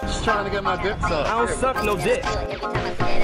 Just trying to get my dick sucked. I don't suck no dick.